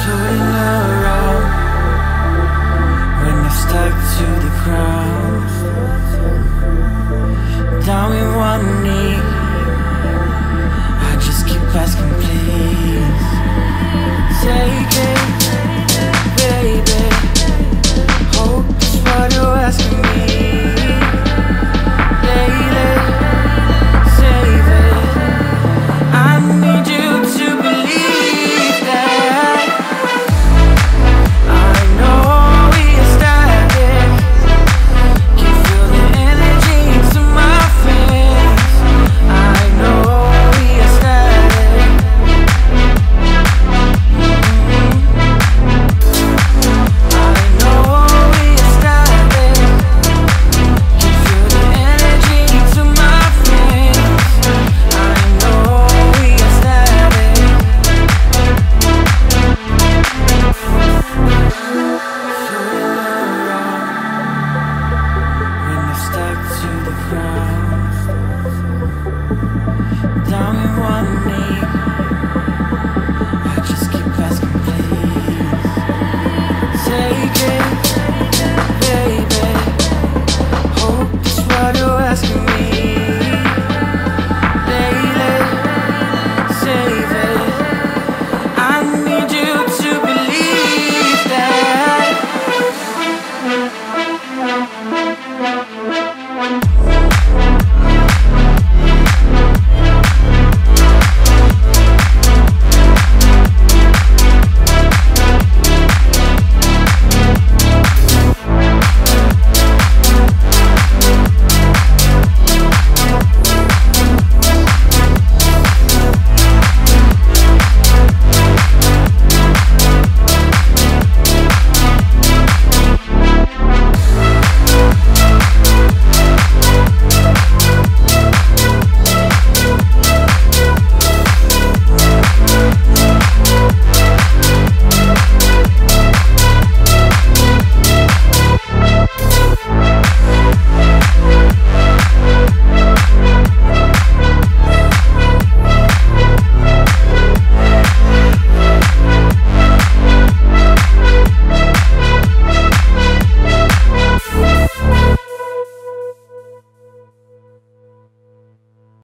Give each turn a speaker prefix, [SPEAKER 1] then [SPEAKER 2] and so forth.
[SPEAKER 1] floating around when I'm stuck to the ground. Down in one knee, I just keep asking, please. Take